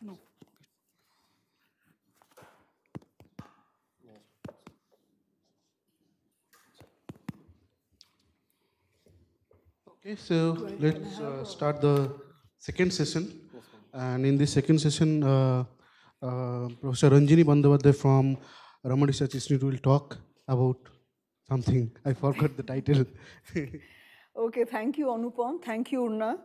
No. Okay, so let's uh, start the second session. And in this second session, uh, uh, Professor Ranjini Bandyopadhyay from Raman Research Institute will talk about something. I forgot the title. Okay, thank you, Anupam. Thank you, Urna.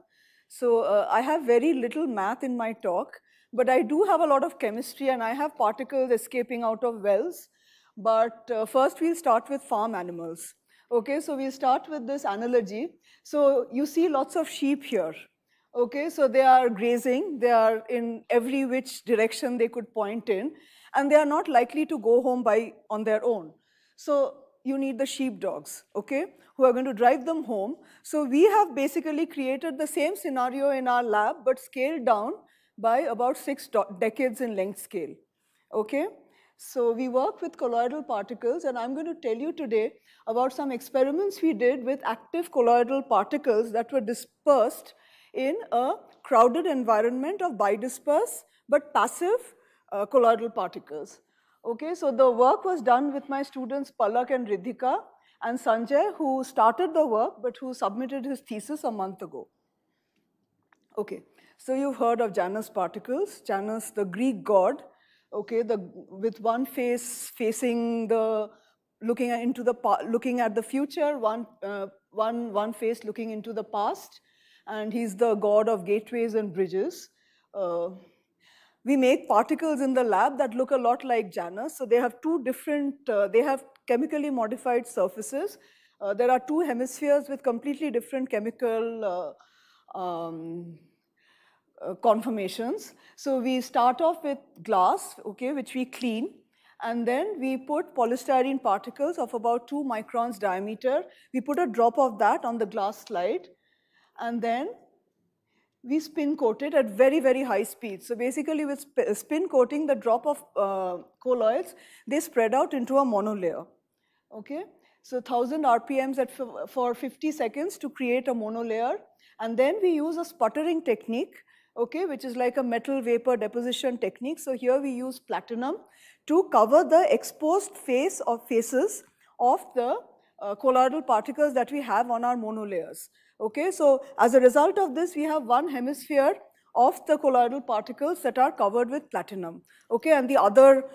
So uh, I have very little math in my talk, but I do have a lot of chemistry and I have particles escaping out of wells. But uh, first we'll start with farm animals. Okay, so we'll start with this analogy. So you see lots of sheep here. Okay, so they are grazing, they are in every which direction they could point in, and they are not likely to go home by on their own. So you need the sheepdogs, okay, who are going to drive them home. So we have basically created the same scenario in our lab, but scaled down by about six decades in length scale, okay? So we work with colloidal particles, and I'm going to tell you today about some experiments we did with active colloidal particles that were dispersed in a crowded environment of bidisperse but passive uh, colloidal particles. Okay, so the work was done with my students Palak and Riddhika and Sanjay who started the work but who submitted his thesis a month ago. Okay, so you've heard of Janus particles, Janus the Greek god, okay, the, with one face facing the, looking into the, looking at the future, one, uh, one, one face looking into the past, and he's the god of gateways and bridges. Uh, we make particles in the lab that look a lot like Janus. So they have two different, uh, they have chemically modified surfaces. Uh, there are two hemispheres with completely different chemical uh, um, uh, conformations. So we start off with glass, okay, which we clean. And then we put polystyrene particles of about two microns diameter. We put a drop of that on the glass slide and then we spin coat it at very, very high speed. So basically with sp spin coating, the drop of uh, colloids, they spread out into a monolayer, okay? So 1000 RPMs at for 50 seconds to create a monolayer. And then we use a sputtering technique, okay, which is like a metal vapor deposition technique. So here we use platinum to cover the exposed face or faces of the uh, colloidal particles that we have on our monolayers. Okay, so as a result of this, we have one hemisphere of the colloidal particles that are covered with platinum. Okay, and the other,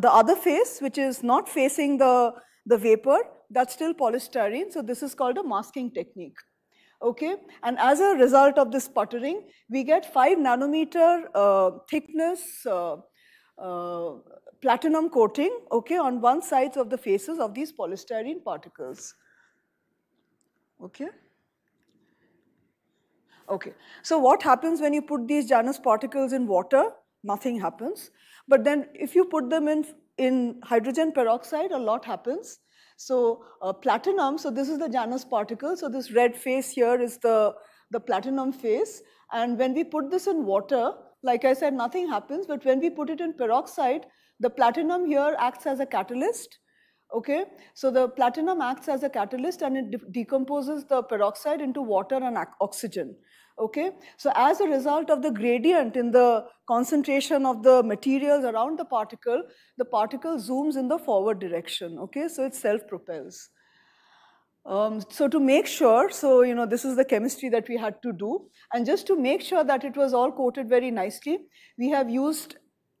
the other face, which is not facing the, the vapor, that's still polystyrene. So this is called a masking technique. Okay, and as a result of this sputtering, we get five nanometer uh, thickness uh, uh, platinum coating, okay, on one sides of the faces of these polystyrene particles. Okay. Okay, so what happens when you put these Janus particles in water? Nothing happens. But then if you put them in, in hydrogen peroxide, a lot happens. So uh, platinum, so this is the Janus particle. So this red face here is the, the platinum face. And when we put this in water, like I said, nothing happens. But when we put it in peroxide, the platinum here acts as a catalyst. Okay, so the platinum acts as a catalyst and it de decomposes the peroxide into water and oxygen. Okay, so as a result of the gradient in the concentration of the materials around the particle, the particle zooms in the forward direction. Okay, so it self-propels. Um, so to make sure, so you know, this is the chemistry that we had to do, and just to make sure that it was all coated very nicely, we have used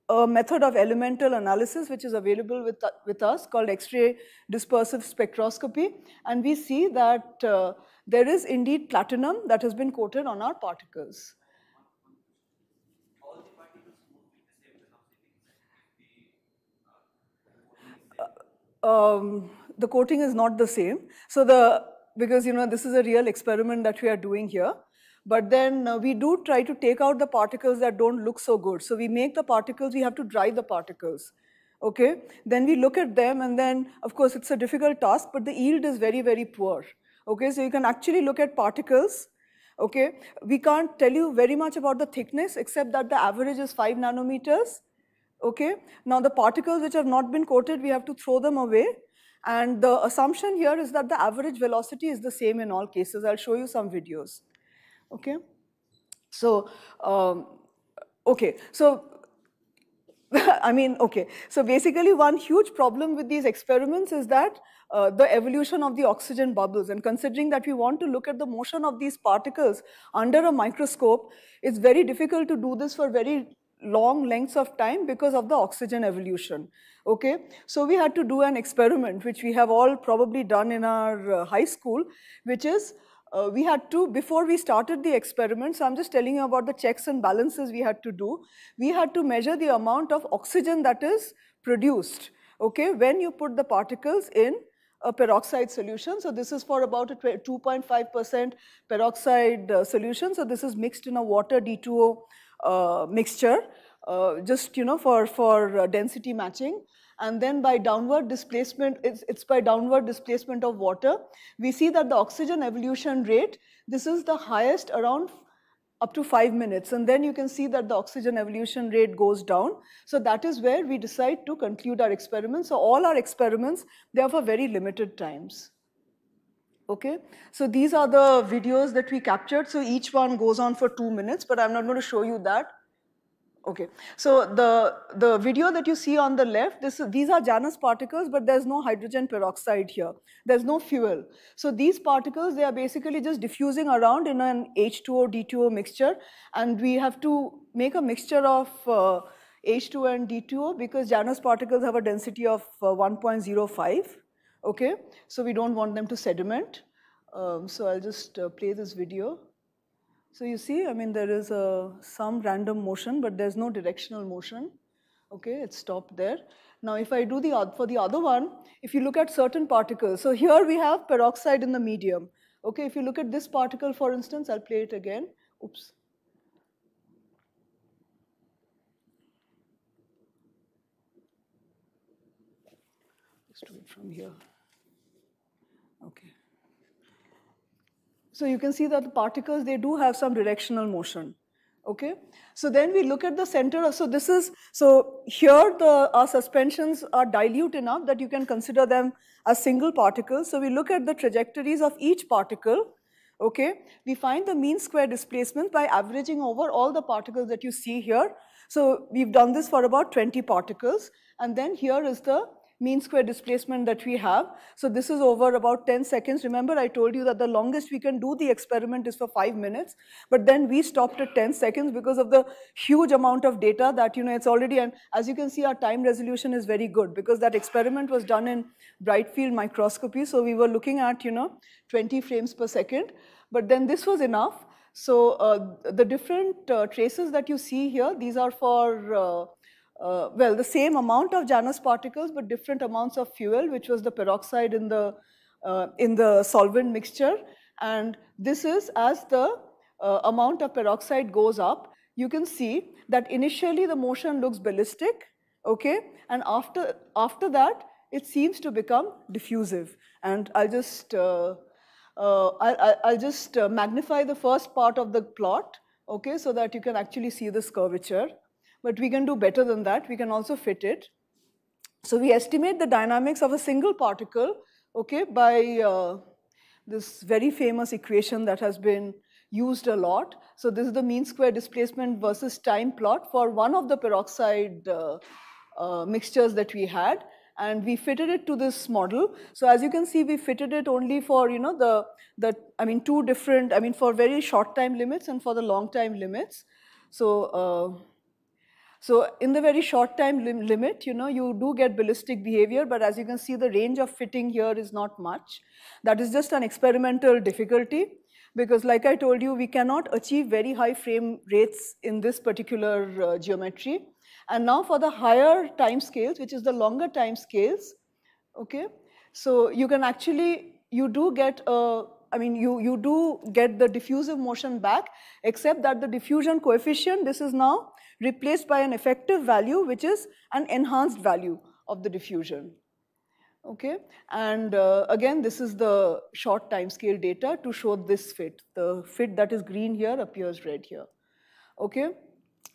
a method of elemental analysis which is available with, with us called X-ray dispersive spectroscopy. And we see that uh, there is indeed platinum that has been coated on our particles. Uh, um, the coating is not the same. So the, because you know, this is a real experiment that we are doing here. But then uh, we do try to take out the particles that don't look so good. So we make the particles, we have to dry the particles. Okay, then we look at them and then, of course, it's a difficult task, but the yield is very, very poor. Okay, so you can actually look at particles. Okay, we can't tell you very much about the thickness except that the average is 5 nanometers. Okay, now the particles which have not been coated, we have to throw them away. And the assumption here is that the average velocity is the same in all cases. I'll show you some videos. Okay, so um, okay, so I mean, okay. So basically one huge problem with these experiments is that uh, the evolution of the oxygen bubbles and considering that we want to look at the motion of these particles under a microscope, it's very difficult to do this for very long lengths of time because of the oxygen evolution, okay? So we had to do an experiment, which we have all probably done in our uh, high school, which is uh, we had to, before we started the experiment, so I'm just telling you about the checks and balances we had to do, we had to measure the amount of oxygen that is produced, okay, when you put the particles in a peroxide solution. So this is for about a 2.5% peroxide uh, solution. So this is mixed in a water D2O uh, mixture, uh, just, you know, for, for uh, density matching and then by downward displacement, it's, it's by downward displacement of water, we see that the oxygen evolution rate, this is the highest around up to five minutes. And then you can see that the oxygen evolution rate goes down. So that is where we decide to conclude our experiments. So all our experiments, they are for very limited times. Okay, so these are the videos that we captured. So each one goes on for two minutes, but I'm not going to show you that. Okay, so the, the video that you see on the left, this, these are Janus particles, but there's no hydrogen peroxide here. There's no fuel. So these particles, they are basically just diffusing around in an H2O, D2O mixture, and we have to make a mixture of uh, H2O and D2O because Janus particles have a density of uh, 1.05, okay? So we don't want them to sediment. Um, so I'll just uh, play this video. So you see, I mean, there is a, some random motion, but there's no directional motion. Okay, it's stopped there. Now, if I do the for the other one, if you look at certain particles, so here we have peroxide in the medium. Okay, if you look at this particle, for instance, I'll play it again. Oops. Let's do it from here. Okay. So you can see that the particles, they do have some directional motion. Okay, so then we look at the center. So this is so here the our suspensions are dilute enough that you can consider them as single particles. So we look at the trajectories of each particle. Okay, we find the mean square displacement by averaging over all the particles that you see here. So we've done this for about 20 particles, and then here is the mean square displacement that we have. So this is over about 10 seconds. Remember I told you that the longest we can do the experiment is for 5 minutes, but then we stopped at 10 seconds because of the huge amount of data that, you know, it's already, and as you can see, our time resolution is very good because that experiment was done in bright field microscopy. So we were looking at, you know, 20 frames per second, but then this was enough. So uh, the different uh, traces that you see here, these are for uh, uh, well, the same amount of Janus particles, but different amounts of fuel, which was the peroxide in the, uh, in the solvent mixture. And this is as the uh, amount of peroxide goes up, you can see that initially the motion looks ballistic, okay? And after, after that, it seems to become diffusive. And I'll just, uh, uh, I, will just uh, magnify the first part of the plot, okay, so that you can actually see this curvature but we can do better than that. We can also fit it. So we estimate the dynamics of a single particle, okay, by uh, this very famous equation that has been used a lot. So this is the mean square displacement versus time plot for one of the peroxide uh, uh, mixtures that we had and we fitted it to this model. So as you can see, we fitted it only for, you know, the, the I mean, two different, I mean, for very short time limits and for the long time limits. So uh, so in the very short time lim limit, you know, you do get ballistic behavior, but as you can see, the range of fitting here is not much. That is just an experimental difficulty because like I told you, we cannot achieve very high frame rates in this particular uh, geometry. And now for the higher time scales, which is the longer time scales, okay, so you can actually, you do get a, I mean, you, you do get the diffusive motion back, except that the diffusion coefficient, this is now replaced by an effective value, which is an enhanced value of the diffusion. Okay, and uh, again, this is the short time scale data to show this fit. The fit that is green here appears red here. Okay,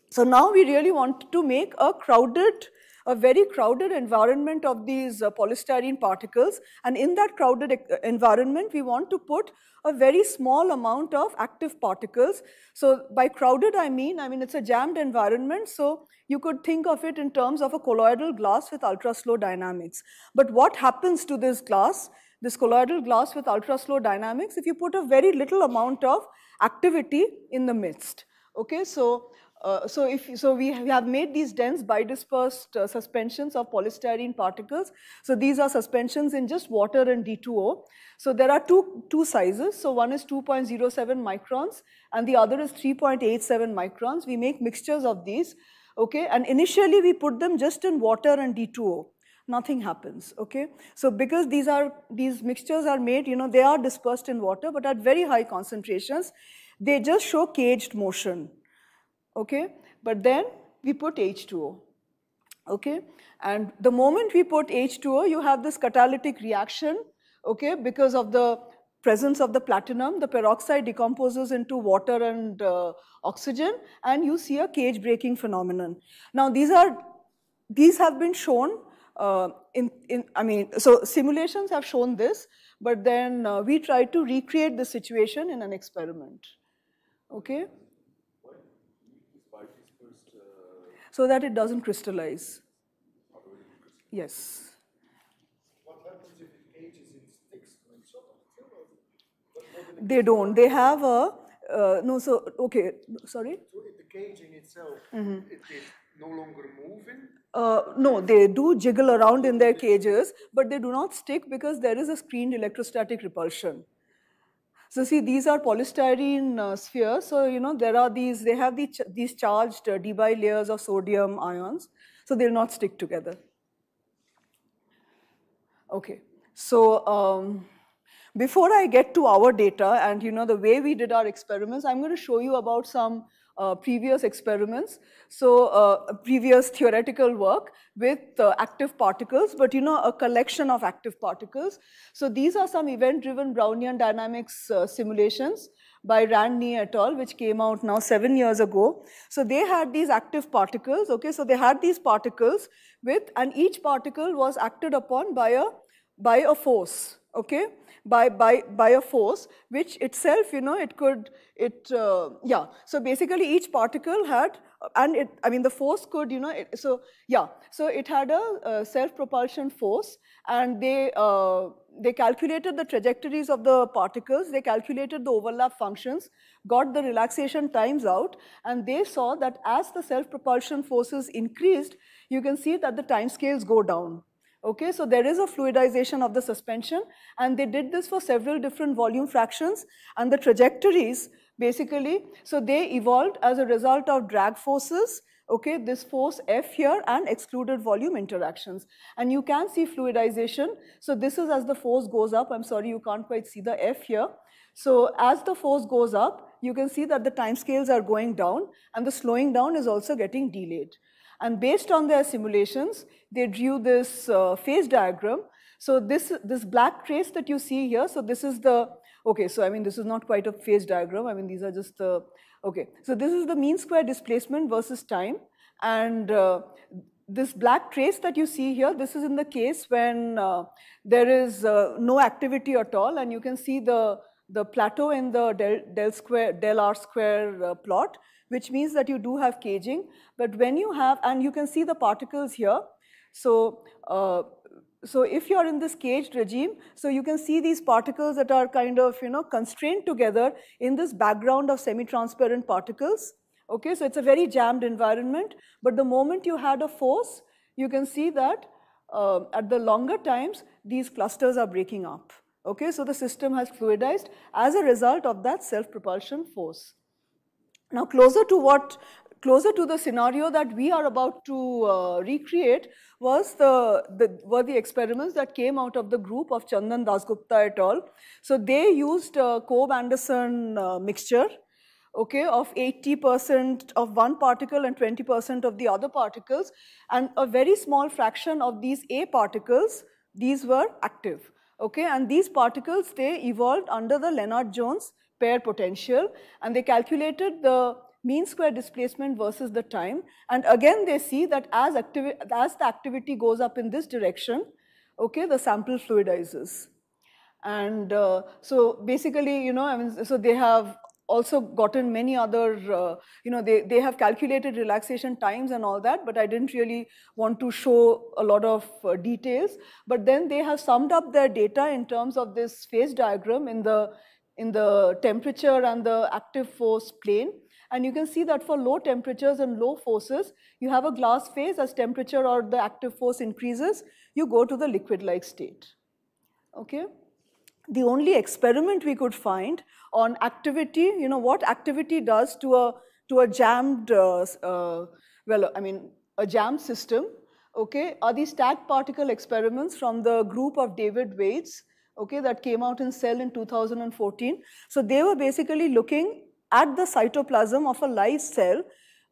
so now we really want to make a crowded a very crowded environment of these uh, polystyrene particles. And in that crowded uh, environment, we want to put a very small amount of active particles. So by crowded, I mean, I mean, it's a jammed environment. So you could think of it in terms of a colloidal glass with ultra slow dynamics. But what happens to this glass, this colloidal glass with ultra slow dynamics, if you put a very little amount of activity in the midst? Okay, so uh, so, if, so we have made these dense bidispersed uh, suspensions of polystyrene particles. So these are suspensions in just water and D2O. So there are two, two sizes. So one is 2.07 microns and the other is 3.87 microns. We make mixtures of these, okay? And initially we put them just in water and D2O. Nothing happens, okay? So because these are, these mixtures are made, you know, they are dispersed in water, but at very high concentrations, they just show caged motion, okay? But then we put H2O, okay? And the moment we put H2O, you have this catalytic reaction, okay? Because of the presence of the platinum, the peroxide decomposes into water and uh, oxygen, and you see a cage breaking phenomenon. Now, these are, these have been shown uh, in, in, I mean, so simulations have shown this, but then uh, we tried to recreate the situation in an experiment, okay? So that it doesn't crystallize. Yes. What happens if it ages in sticks? They don't. They have a, uh, no, so, okay, sorry? So the cage in itself, it is no longer moving? Uh, no, they do jiggle around in their cages, but they do not stick because there is a screened electrostatic repulsion. So see, these are polystyrene uh, spheres. So, you know, there are these, they have these, ch these charged uh, debye layers of sodium ions. So they'll not stick together. Okay, so um, before I get to our data and, you know, the way we did our experiments, I'm going to show you about some uh, previous experiments, so uh, previous theoretical work with uh, active particles, but you know, a collection of active particles. So these are some event-driven Brownian dynamics uh, simulations by Ran Ni et al., which came out now seven years ago. So they had these active particles, okay, so they had these particles with, and each particle was acted upon by a, by a force, okay by, by, by a force, which itself, you know, it could, it, uh, yeah. So basically each particle had, and it, I mean, the force could, you know, it, so yeah. So it had a, a self-propulsion force and they, uh, they calculated the trajectories of the particles, they calculated the overlap functions, got the relaxation times out, and they saw that as the self-propulsion forces increased, you can see that the time scales go down. Okay, so there is a fluidization of the suspension and they did this for several different volume fractions and the trajectories basically, so they evolved as a result of drag forces, okay, this force F here and excluded volume interactions. And you can see fluidization. So this is as the force goes up. I'm sorry, you can't quite see the F here. So as the force goes up, you can see that the time scales are going down and the slowing down is also getting delayed. And based on their simulations, they drew this uh, phase diagram. So this, this black trace that you see here, so this is the, okay, so I mean, this is not quite a phase diagram. I mean, these are just the, okay. So this is the mean square displacement versus time. And uh, this black trace that you see here, this is in the case when uh, there is uh, no activity at all. And you can see the, the plateau in the del, del square, del r square uh, plot, which means that you do have caging. But when you have, and you can see the particles here, so, uh, so if you're in this caged regime, so you can see these particles that are kind of, you know, constrained together in this background of semi-transparent particles. Okay, so it's a very jammed environment, but the moment you had a force, you can see that uh, at the longer times, these clusters are breaking up. Okay, so the system has fluidized as a result of that self-propulsion force. Now, closer to what closer to the scenario that we are about to uh, recreate was the, the, were the experiments that came out of the group of Chandan Dasgupta et al. So they used a Kob-Andersen uh, mixture, okay, of 80% of one particle and 20% of the other particles, and a very small fraction of these A particles, these were active, okay, and these particles, they evolved under the Lennard-Jones pair potential, and they calculated the mean square displacement versus the time. And again, they see that as, as the activity goes up in this direction, okay, the sample fluidizes. And uh, so basically, you know, I mean, so they have also gotten many other, uh, you know, they, they have calculated relaxation times and all that, but I didn't really want to show a lot of uh, details. But then they have summed up their data in terms of this phase diagram in the, in the temperature and the active force plane. And you can see that for low temperatures and low forces, you have a glass phase as temperature or the active force increases, you go to the liquid-like state. Okay? The only experiment we could find on activity, you know, what activity does to a, to a jammed, uh, uh, well, I mean, a jammed system, okay, are these tagged particle experiments from the group of David Weitz, okay, that came out in Cell in 2014. So they were basically looking at the cytoplasm of a live cell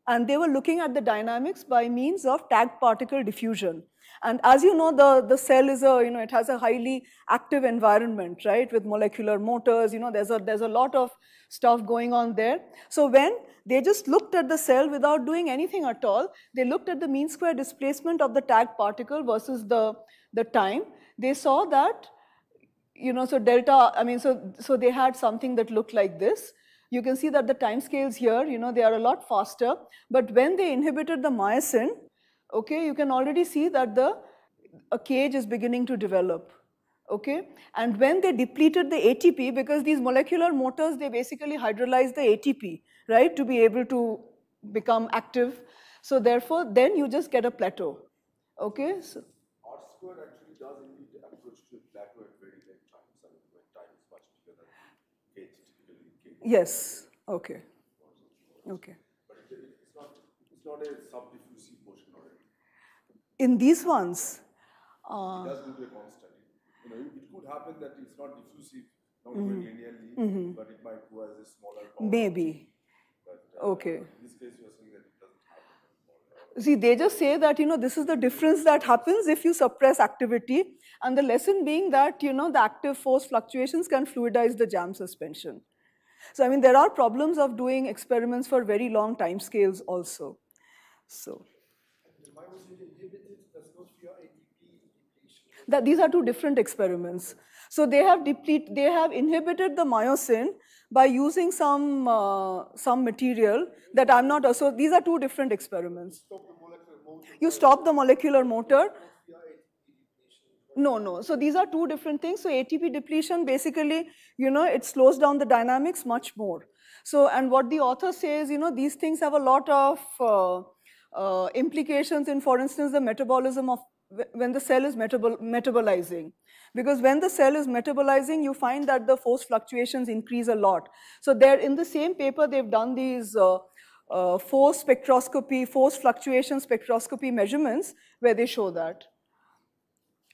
and they were looking at the dynamics by means of tagged particle diffusion. And as you know, the, the cell is a, you know, it has a highly active environment, right, with molecular motors, you know, there's a, there's a lot of stuff going on there. So when they just looked at the cell without doing anything at all, they looked at the mean square displacement of the tagged particle versus the, the time, they saw that, you know, so delta, I mean, so, so they had something that looked like this. You can see that the time scales here, you know, they are a lot faster. But when they inhibited the myosin, okay, you can already see that the a cage is beginning to develop. Okay, and when they depleted the ATP, because these molecular motors, they basically hydrolyze the ATP, right, to be able to become active. So therefore, then you just get a plateau. Okay. So, R square actually does indeed approach to a plateau at very late times. I mean, when time is much bigger than cage typically. Yes. Okay. Okay. But it's not. It's not a subdiffusive portion or anything. In these ones, uh. it does go to a constant. You know, it, it could happen that it's not diffusive, not mm-hmm. going linearly, mm-hmm. but it might go as a smaller. power. maybe. But uh, Okay. in this case, you're saying that it doesn't happen. See, they just say that, you know, this is the difference that happens if you suppress activity. And the lesson being that, you know, the active force fluctuations can fluidize the jam suspension. So, I mean, there are problems of doing experiments for very long time scales also. So, that these are two different experiments. So they have deplete, they have inhibited the myosin by using some uh, some material that I'm not. So these are two different experiments. You stop the molecular motor. No, no. So these are two different things. So ATP depletion basically, you know, it slows down the dynamics much more. So, and what the author says, you know, these things have a lot of uh, uh, implications in, for instance, the metabolism of when the cell is metabol metabolizing. Because when the cell is metabolizing, you find that the force fluctuations increase a lot. So there, in the same paper, they've done these uh, uh, force spectroscopy, force fluctuation spectroscopy measurements where they show that.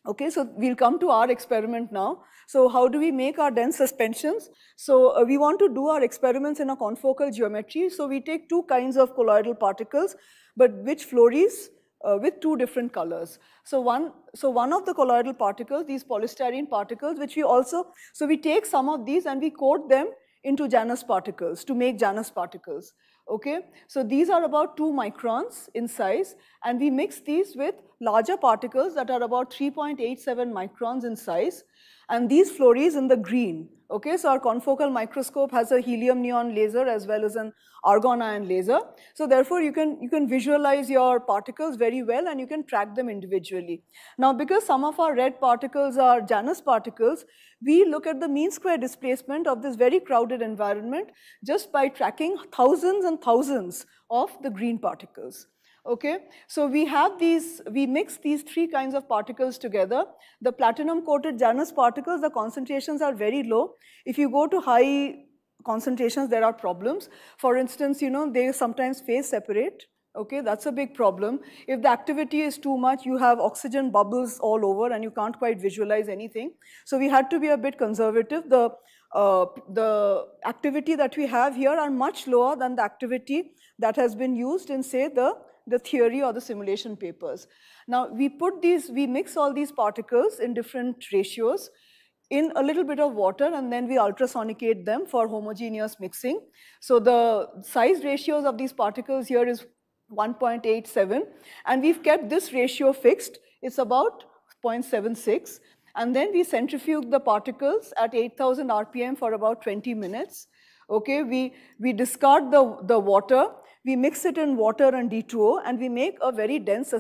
Okay, so we'll come to our experiment now. So how do we make our dense suspensions? So uh, we want to do our experiments in a confocal geometry. So we take two kinds of colloidal particles, but which fluoresce uh, with two different colors. So one, so one of the colloidal particles, these polystyrene particles, which we also, so we take some of these and we coat them into Janus particles to make Janus particles. Okay, so these are about two microns in size, and we mix these with larger particles that are about 3.87 microns in size, and these fluoresce in the green. Okay, so our confocal microscope has a helium neon laser as well as an argon ion laser. So therefore, you can you can visualize your particles very well, and you can track them individually. Now, because some of our red particles are Janus particles, we look at the mean square displacement of this very crowded environment just by tracking thousands and thousands of the green particles. Okay, so we have these, we mix these three kinds of particles together. The platinum coated Janus particles, the concentrations are very low. If you go to high concentrations, there are problems. For instance, you know, they sometimes phase separate. Okay, that's a big problem. If the activity is too much, you have oxygen bubbles all over and you can't quite visualize anything. So we had to be a bit conservative. The, uh, the activity that we have here are much lower than the activity that has been used in, say, the, the theory or the simulation papers. Now, we put these, we mix all these particles in different ratios in a little bit of water and then we ultrasonicate them for homogeneous mixing. So the size ratios of these particles here is 1.87 and we've kept this ratio fixed. It's about 0.76 and then we centrifuge the particles at 8000 RPM for about 20 minutes. Okay, we, we discard the, the water we mix it in water and D2O and we make a very dense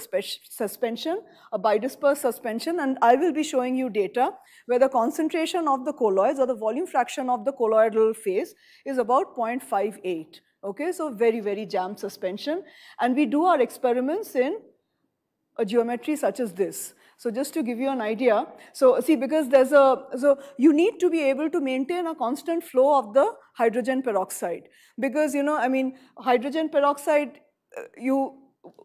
suspension, a bidispersed suspension and I will be showing you data where the concentration of the colloids or the volume fraction of the colloidal phase is about 0.58. Okay, so very, very jammed suspension. And we do our experiments in a geometry such as this. So just to give you an idea, so see because there's a, so you need to be able to maintain a constant flow of the hydrogen peroxide. Because, you know, I mean, hydrogen peroxide, uh, you,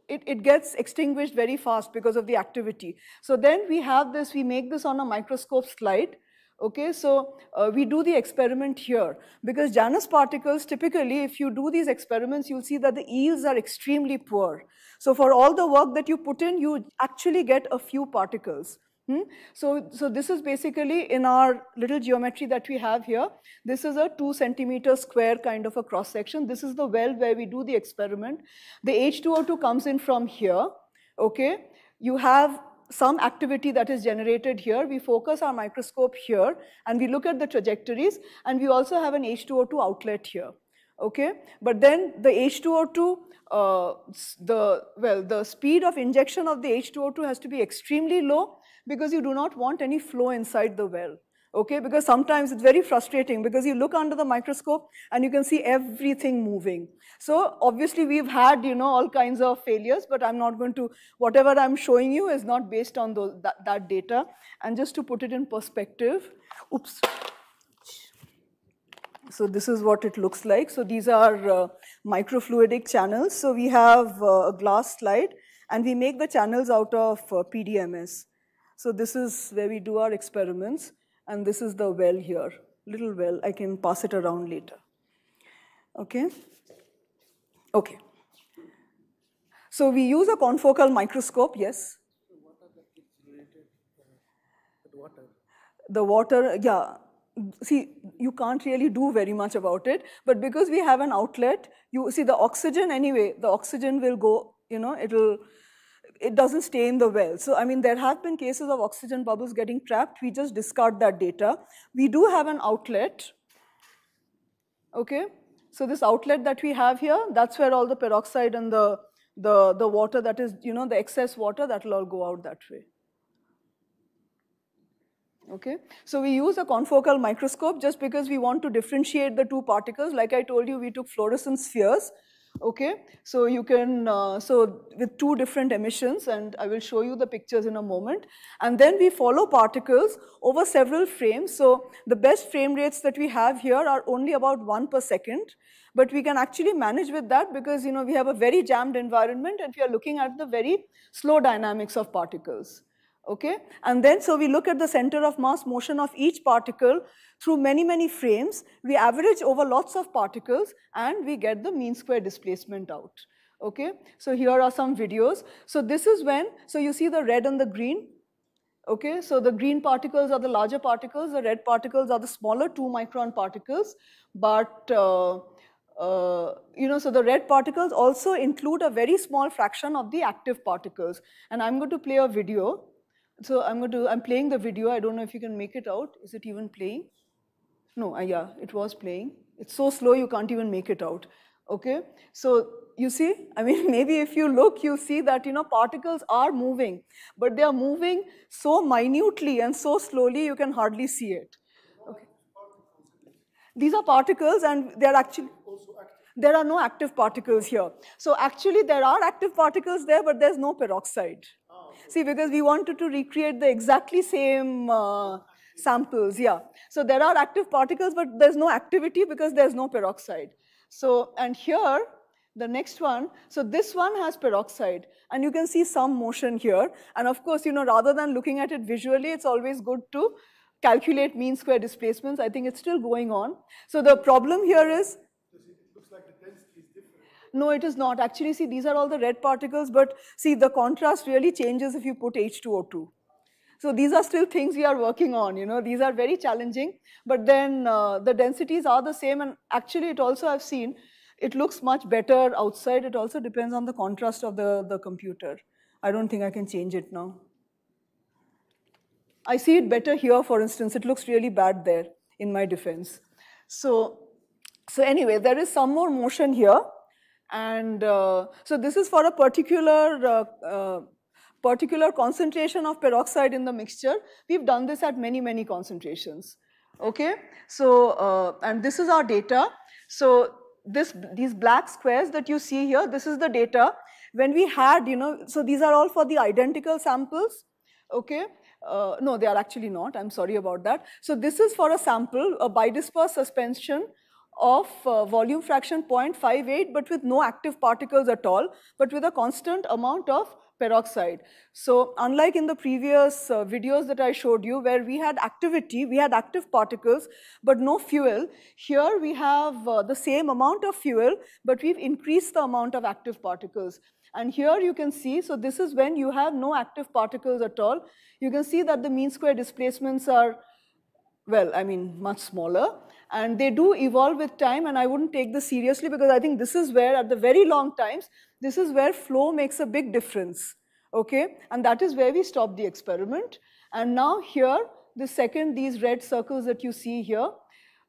it, it gets extinguished very fast because of the activity. So then we have this, we make this on a microscope slide, Okay, so uh, we do the experiment here because Janus particles typically if you do these experiments you'll see that the yields are extremely poor. So for all the work that you put in you actually get a few particles. Hmm? So, so this is basically in our little geometry that we have here. This is a 2 centimeter square kind of a cross section. This is the well where we do the experiment. The H2O2 comes in from here. Okay, you have some activity that is generated here. We focus our microscope here and we look at the trajectories and we also have an H2O2 outlet here. Okay, but then the H2O2, uh, the well, the speed of injection of the H2O2 has to be extremely low because you do not want any flow inside the well okay? Because sometimes it's very frustrating because you look under the microscope and you can see everything moving. So obviously we've had, you know, all kinds of failures, but I'm not going to, whatever I'm showing you is not based on those, that, that data. And just to put it in perspective, oops. So this is what it looks like. So these are uh, microfluidic channels. So we have uh, a glass slide and we make the channels out of uh, PDMS. So this is where we do our experiments and this is the well here, little well. I can pass it around later. Okay? Okay. So we use a confocal microscope, yes? The water, the water, yeah. See, you can't really do very much about it, but because we have an outlet, you see the oxygen anyway, the oxygen will go, you know, it'll it doesn't stay in the well. So, I mean, there have been cases of oxygen bubbles getting trapped. We just discard that data. We do have an outlet. Okay? So this outlet that we have here, that's where all the peroxide and the, the, the water that is, you know, the excess water, that will all go out that way. Okay, so we use a confocal microscope just because we want to differentiate the two particles. Like I told you, we took fluorescent spheres Okay, so you can, uh, so with two different emissions and I will show you the pictures in a moment. And then we follow particles over several frames. So the best frame rates that we have here are only about one per second. But we can actually manage with that because you know we have a very jammed environment and we are looking at the very slow dynamics of particles okay? And then, so we look at the center of mass motion of each particle through many, many frames. We average over lots of particles and we get the mean square displacement out, okay? So here are some videos. So this is when, so you see the red and the green, okay? So the green particles are the larger particles, the red particles are the smaller two micron particles, but uh, uh, you know, so the red particles also include a very small fraction of the active particles. And I'm going to play a video so I'm going to, I'm playing the video. I don't know if you can make it out. Is it even playing? No, uh, yeah, it was playing. It's so slow you can't even make it out. Okay, so you see, I mean, maybe if you look, you see that, you know, particles are moving, but they are moving so minutely and so slowly you can hardly see it. Okay. These are particles and they're actually, there are no active particles here. So actually there are active particles there, but there's no peroxide. See, because we wanted to recreate the exactly same uh, samples, yeah. So there are active particles, but there's no activity because there's no peroxide. So, and here, the next one, so this one has peroxide, and you can see some motion here. And of course, you know, rather than looking at it visually, it's always good to calculate mean square displacements. I think it's still going on. So the problem here is no, it is not. Actually, see, these are all the red particles, but see, the contrast really changes if you put H2O2. So these are still things we are working on, you know, these are very challenging, but then uh, the densities are the same and actually it also I've seen, it looks much better outside. It also depends on the contrast of the, the computer. I don't think I can change it now. I see it better here, for instance. It looks really bad there in my defense. So, so anyway, there is some more motion here. And uh, so this is for a particular, uh, uh, particular concentration of peroxide in the mixture. We've done this at many, many concentrations. Okay, so, uh, and this is our data. So this, these black squares that you see here, this is the data. When we had, you know, so these are all for the identical samples, okay? Uh, no, they are actually not, I'm sorry about that. So this is for a sample, a bidisperse suspension of uh, volume fraction 0.58 but with no active particles at all, but with a constant amount of peroxide. So unlike in the previous uh, videos that I showed you where we had activity, we had active particles but no fuel, here we have uh, the same amount of fuel but we've increased the amount of active particles. And here you can see, so this is when you have no active particles at all. You can see that the mean square displacements are, well, I mean, much smaller. And they do evolve with time, and I wouldn't take this seriously because I think this is where, at the very long times, this is where flow makes a big difference, okay? And that is where we stop the experiment. And now here, the second, these red circles that you see here,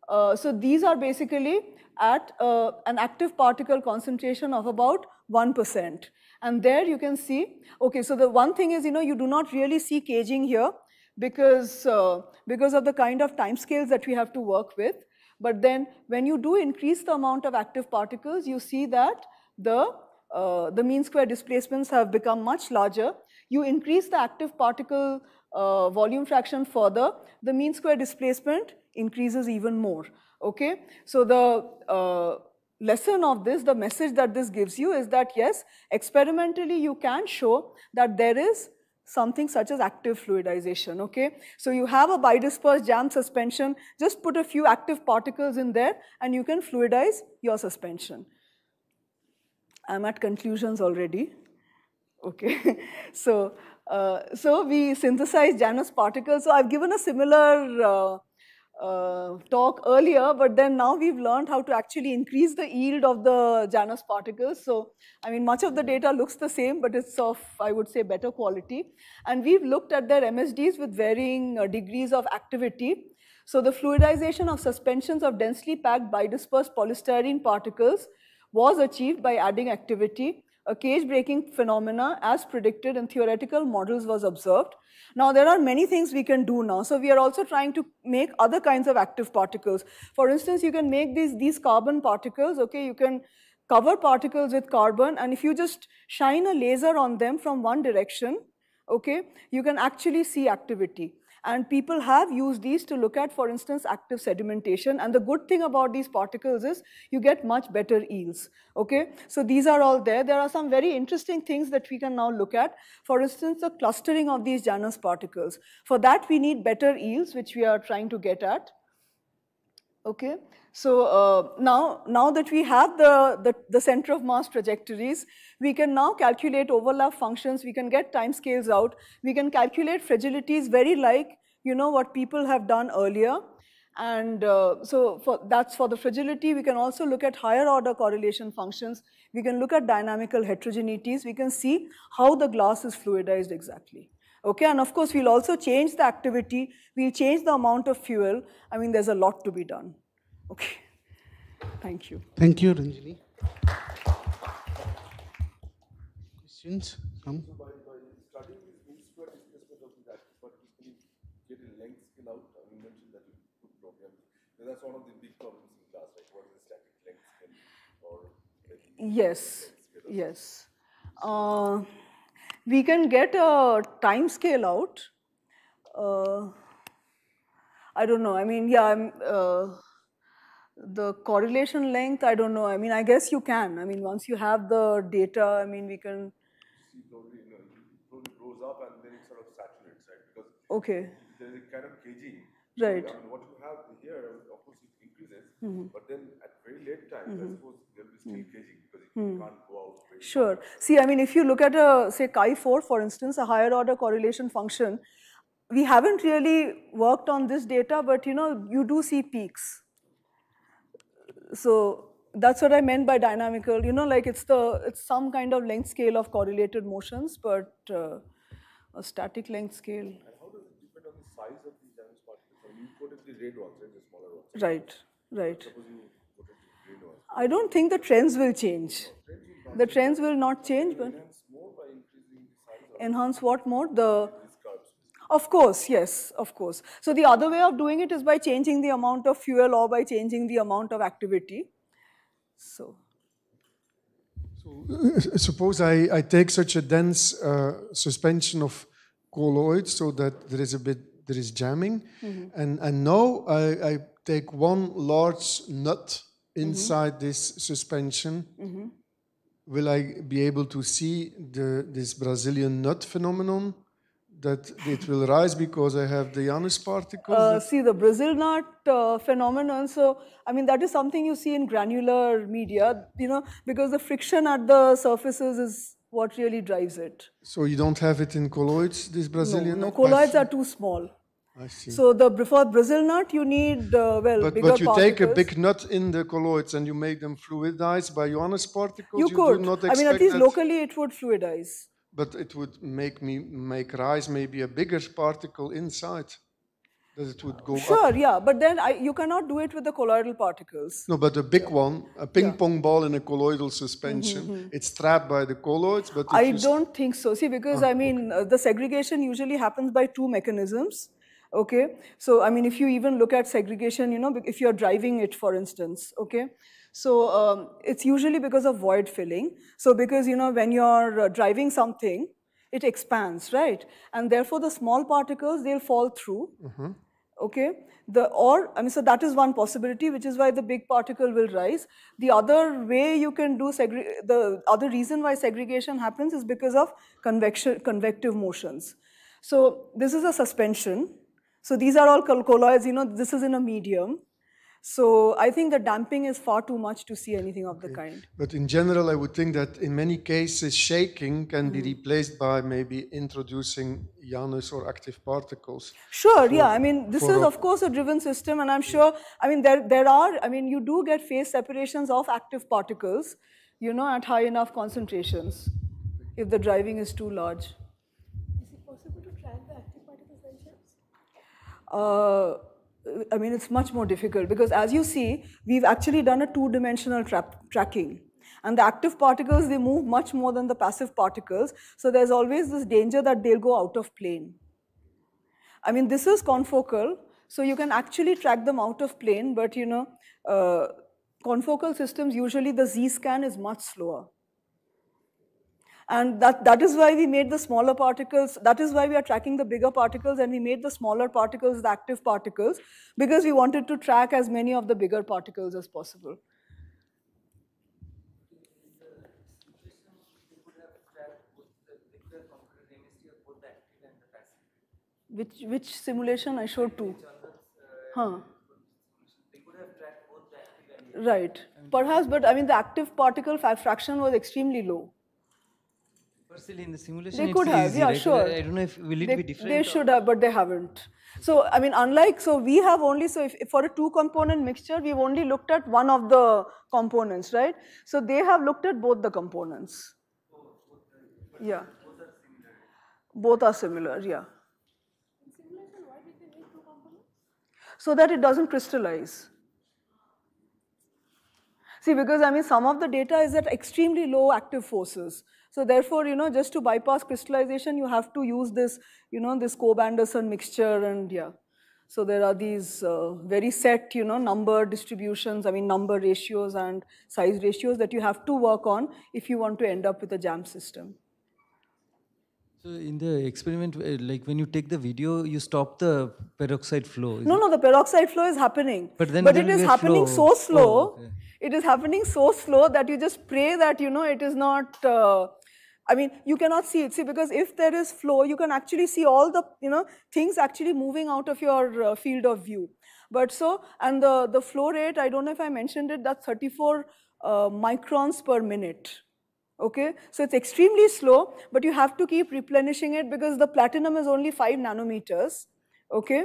uh, so these are basically at uh, an active particle concentration of about 1%. And there you can see, okay, so the one thing is, you know, you do not really see caging here because, uh, because of the kind of timescales that we have to work with. But then when you do increase the amount of active particles, you see that the, uh, the mean square displacements have become much larger. You increase the active particle uh, volume fraction further, the mean square displacement increases even more, okay? So the uh, lesson of this, the message that this gives you is that yes, experimentally you can show that there is something such as active fluidization, okay? So you have a bidispersed jam suspension, just put a few active particles in there and you can fluidize your suspension. I'm at conclusions already, okay? so, uh, so we synthesize Janus particles. So I've given a similar uh, uh, talk earlier, but then now we've learned how to actually increase the yield of the Janus particles. So, I mean, much of the data looks the same, but it's of, I would say, better quality. And we've looked at their MSDs with varying uh, degrees of activity. So the fluidization of suspensions of densely packed bidispersed polystyrene particles was achieved by adding activity. A cage breaking phenomena as predicted in theoretical models was observed. Now, there are many things we can do now. So, we are also trying to make other kinds of active particles. For instance, you can make these, these carbon particles, okay, you can cover particles with carbon and if you just shine a laser on them from one direction, okay, you can actually see activity. And people have used these to look at, for instance, active sedimentation. And the good thing about these particles is you get much better yields. Okay, so these are all there. There are some very interesting things that we can now look at. For instance, the clustering of these Janus particles. For that, we need better yields, which we are trying to get at. Okay, so uh, now, now that we have the, the, the, center of mass trajectories, we can now calculate overlap functions, we can get time scales out, we can calculate fragilities very like, you know, what people have done earlier. And uh, so for, that's for the fragility. We can also look at higher order correlation functions. We can look at dynamical heterogeneities. We can see how the glass is fluidized exactly. Okay, and of course, we'll also change the activity. We'll change the amount of fuel. I mean, there's a lot to be done. Okay, thank you. Thank you, Ranjini. Questions? Come. So by, by studying this mean square displacement of these active particles, can get a length scale out? I mean, mentioned that you could program. So that's one of the big problems in class, right? What is the static length scale or like Yes, yes. Uh, we can get a time scale out. Uh, I don't know. I mean, yeah, I'm, uh, the correlation length, I don't know. I mean, I guess you can. I mean, once you have the data, I mean, we can. see probably, you know, it grows up and then it sort of saturates, right? Because Okay, there's a kind of caging. Right. I mean, what you have here, of course, it increases, mm-hmm. but then at very late times, I mm-hmm. suppose there'll be still mm-hmm. caging because it can't go out very sure. See, I mean, if you look at a, say, chi4, for instance, a higher order correlation function, we haven't really worked on this data, but you know, you do see peaks. So that's what I meant by dynamical. You know, like it's the it's some kind of length scale of correlated motions, but uh, a static length scale. And how does it depend on the size of these Janus particles? I mean, you quoted the red ones, right, the smaller ones. Right, right. Suppose you quoted the green ones. I don't think the trends will change. The trends will not change, but Enhance more by increasing the size of enhance what more? The. Of course, yes, of course. So the other way of doing it is by changing the amount of fuel or by changing the amount of activity. So, So, uh, suppose I, I take such a dense uh, suspension of colloids so that there is a bit there is jamming, and and now I, I take one large nut inside this suspension. Will I be able to see the this Brazilian nut phenomenon? That it will rise because I have the Janus particles. uh, see the Brazil nut uh, phenomenon. So, I mean, that is something you see in granular media, you know, because the friction at the surfaces is what really drives it. so you don't have it in colloids. This No, Brazilian no nut? I colloids are too small. I see. So, the for Brazil nut, you need uh, well But, bigger but you take a big nut in the colloids and you make them fluidize by Janus particles. You do could. not I mean, at least locally, it would fluidize. But it would make me make rise maybe a bigger particle inside. That it would go up. Sure, yeah, but then I, you cannot do it with the colloidal particles. No, but a big one, a ping pong ball in a colloidal suspension, mm-hmm, mm-hmm. it's trapped by the colloids. But I don't think so. See, because I ah, mean, uh, the segregation usually happens by two mechanisms. Okay, so I mean, if you even look at segregation, you know, if you're driving it, for instance, okay, so um, it's usually because of void filling. So because you know, when you're uh, driving something, it expands, right? And therefore, the small particles they'll fall through. Okay, the or I mean, so that is one possibility, which is why the big particle will rise. The other way you can do segre- the other reason why segregation happens is because of convection convective motions. So this is a suspension. So these are all colloids. You know, this is in a medium. So I think the damping is far too much to see anything of the kind. But in general, I would think that in many cases, shaking can Mm-hmm. be replaced by maybe introducing Janus or active particles. Sure, yeah. I mean, this is a- of course a driven system, and I'm sure. I mean, there there are. I mean, you do get phase separations of active particles, you know, at high enough concentrations, if the driving is too large. Is it possible to track the active particles themselves? Uh, I mean, it's much more difficult because, as you see, we've actually done a two-dimensional trap tracking. And the active particles, they move much more than the passive particles. So there's always this danger that they'll go out of plane. I mean, this is confocal, so you can actually track them out of plane, but you know, uh, confocal systems, usually the Z-scan is much slower. And that, that is why we made the smaller particles, that is why we are tracking the bigger particles and we made the smaller particles the active particles because we wanted to track as many of the bigger particles as possible. Which, which simulation I showed two? Huh. Right. Perhaps, but I mean, the active particle fraction was extremely low. Firstly, in the simulation, They it's could have, easy, yeah, right? sure. I don't know if will it they, be different. They or- should have, but they haven't. So, I mean, unlike, so we have only, so if, if for a two component mixture, we've only looked at one of the components, right? So they have looked at both the components. Yeah. Both are similar, yeah. So that it doesn't crystallize. See, because I mean, some of the data is at extremely low active forces. So therefore, you know, just to bypass crystallization, you have to use this, you know, this Kob-Andersen mixture and yeah. So there are these uh, very set, you know, number distributions, I mean, number ratios and size ratios that you have to work on if you want to end up with a jam system. So in the experiment, uh, like when you take the video, you stop the peroxide flow. No, it? no, the peroxide flow is happening. But then but there it is happening flow. so slow. Oh, okay. It is happening so slow that you just pray that, you know, it is not, uh, I mean, you cannot see it. See, because if there is flow, you can actually see all the, you know, things actually moving out of your uh, field of view. But so, and the, the flow rate, I don't know if I mentioned it, that's 34 uh, microns per minute. Okay, so it's extremely slow, but you have to keep replenishing it because the platinum is only five nanometers. Okay,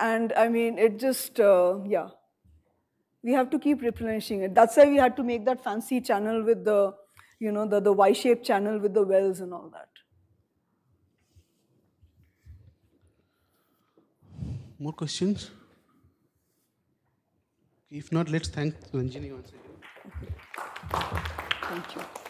and I mean, it just, uh, yeah. We have to keep replenishing it. That's why we had to make that fancy channel with the, you know, the, the Y-shaped channel with the wells and all that. More questions? If not, let's thank Ranjini once again. Thank you.